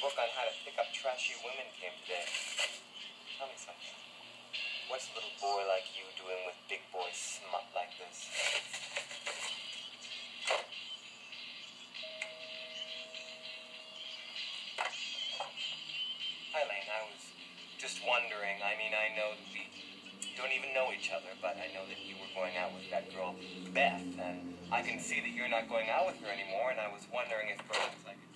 book on how to pick up trashy women came today. Tell me something. What's a little boy like you doing with big boy smut like this? Hi, Lane. I was just wondering. I mean, I know that we don't even know each other, but I know that you were going out with that girl, Beth, and I can see that you're not going out with her anymore, and I was wondering if perhaps I could